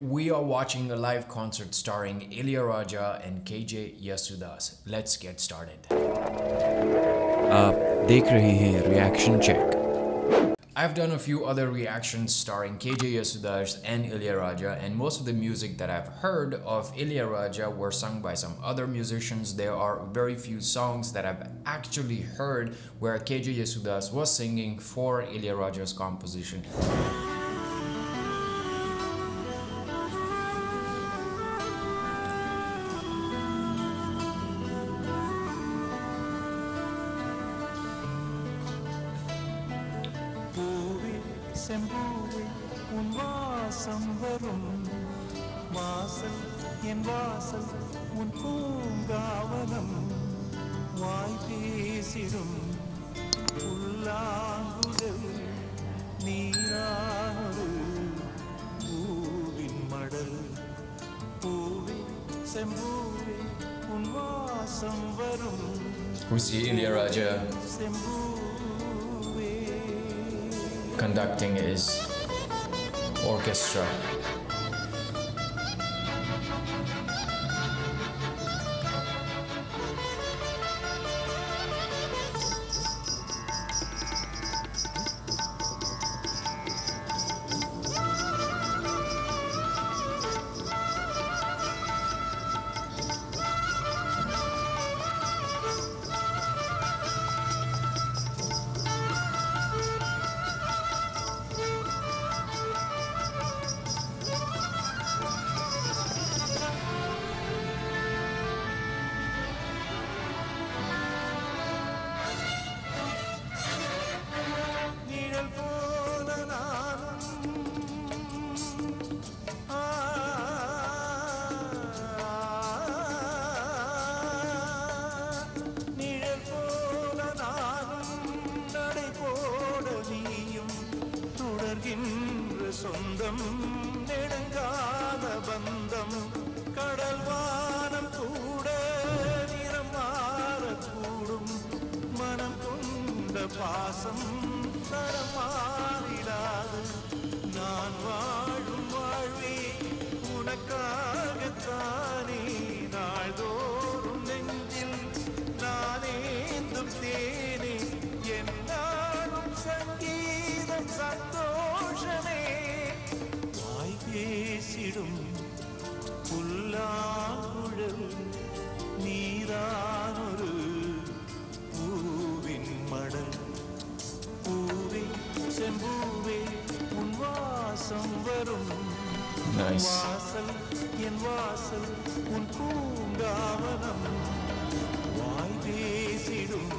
We are watching a live concert starring Ilayaraja and KJ Yesudas. Let's get started. देख रहे हैं reaction check. I've done a few other reactions starring KJ Yesudas and Ilayaraja, and most of the music that I've heard of Ilayaraja were sung by some other musicians. There are very few songs that I've actually heard where KJ Yesudas was singing for Ilayaraja's composition. செம்பூவே உன் வாசம் வரும் வாசல் என் வாசல் உன் பூங்காவனம் வாய் பேசிடும் புல்லாங்குழல் நீரானொரு பூவின் மடல் பூவே செம்பூவே உன் வாசம் வரும் We see Ilayaraja conducting is orchestra. Nice. வாசல் உன் பூங்காவனம் வாய் பேசிடும்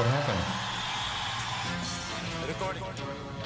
What happened? what's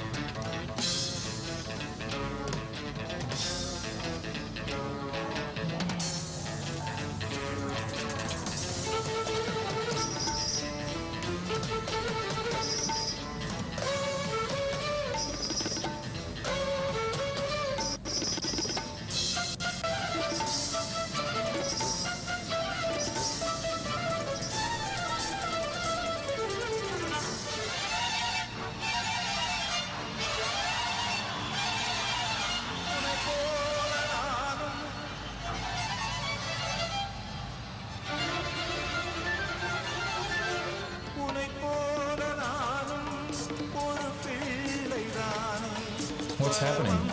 happening?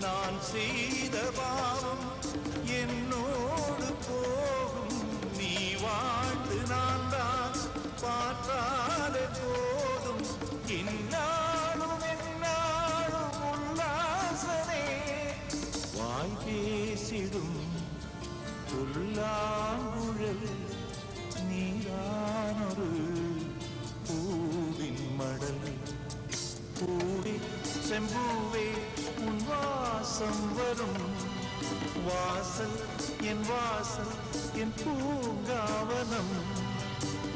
நான் செய்த பாவம் புல்லாங்குழல் நீரானொரு பூவின் மடல் பூவே செம்பூவே உன் வாசம் வரும் வாசல் என் வாசல் என் பூங்காவனம்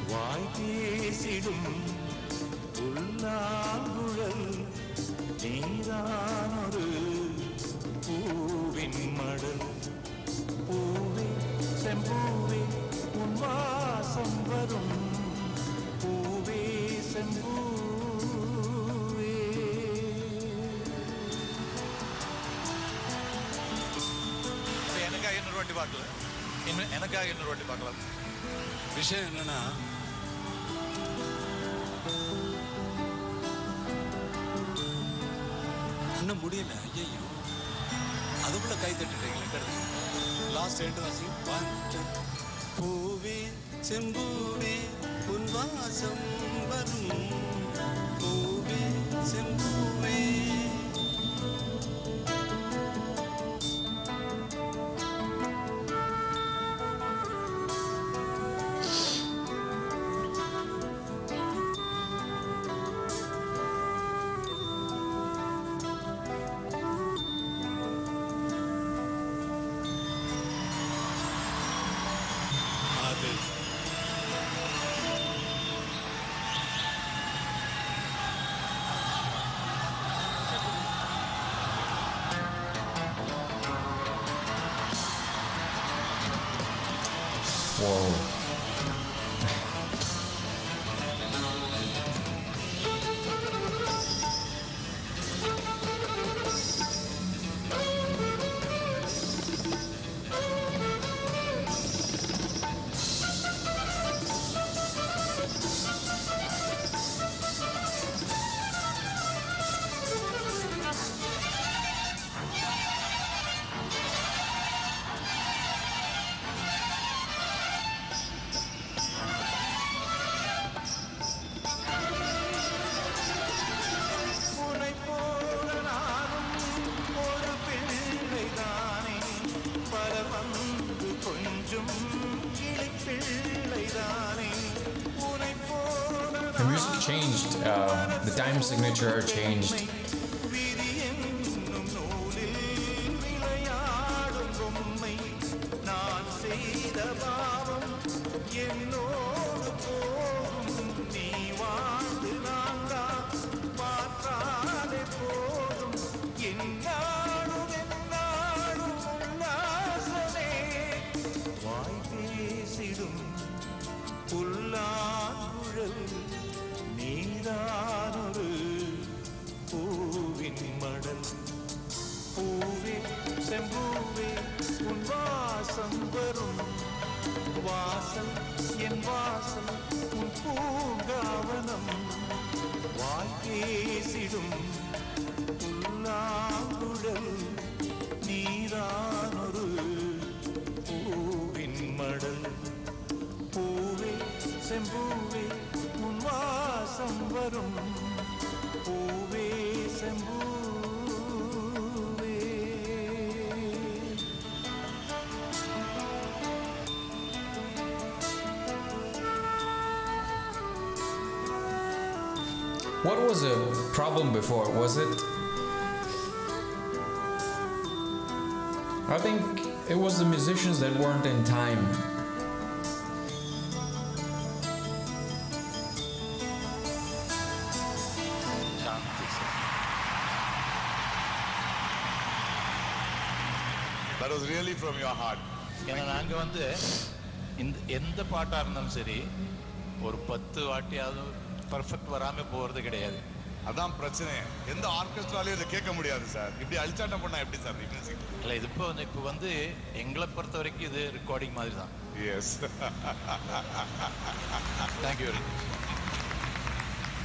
வாய் பேசிடும் புல்லாங்குழல் பார்க்கல. இன்னும் எனக்காக இன்னொரு வாட்டி பார்க்கலாம். விஷயம் என்னன்னா இன்னும் முடியல. ஐயோ அதுக்குள்ள கை தட்டுட்டீங்களே லாஸ்ட் ரெண்டு வாசி பூவே செம்பூவே உன் வாசம். Whoa. Uh, the time signature changed. விதி என்னும் நூலில் விளையாடும் பொம்மை நான் செய்த பாவம் என்னோடு போகும் நீ வாழ்ந்து நான் தான் மாற்றாதே போதும் என்னாலும் என்னாலும் உல்லாசமே வாய் பேசிடும் புல்லாங்குழல் நீதானொரு பூவின் மடல். பூவே செம்பூவே உன் வாசம் வரும். வாசல் என் வாசல் உன் பூ What was the problem before? Was it? I think it was the musicians that weren't in time. Shanti sir That was really from your heart. ஏன்னா நாங்க வந்து இந்த எந்த பாட்டா இருந்தாலும் சரி ஒரு பத்து வாட்டியாவது பர்ஃபெக்ட் வராம போறது கிடையாது. அதான் பிரச்சனை. எந்த ஆர்கெஸ்ட்ராலையும் இதை கேட்க முடியாது சார் இப்படி அழிச்சாட்டம் பண்ணா எப்படி சார் மியூசிக் இல்லை இது இப்போ வந்து இப்போ வந்து எங்களை பொறுத்த வரைக்கும் இது ரெக்கார்டிங் மாதிரி தான். Yes thank you very much